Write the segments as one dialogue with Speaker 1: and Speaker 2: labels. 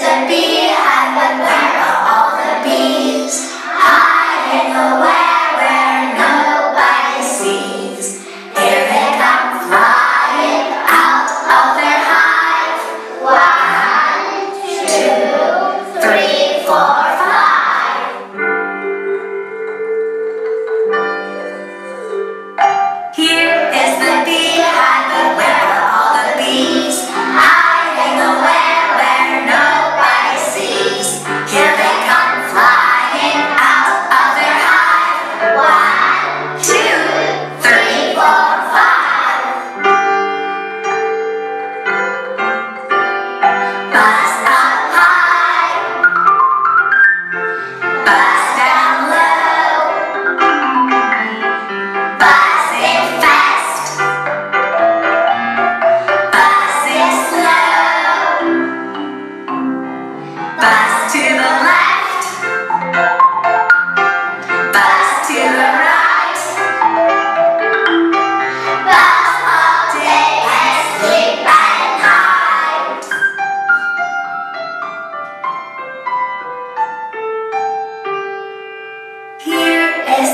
Speaker 1: To be happy.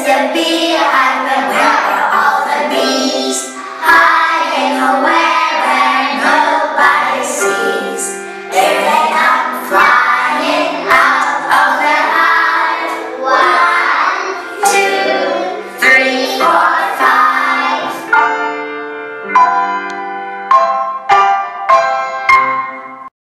Speaker 1: the bee and the ground of the bees.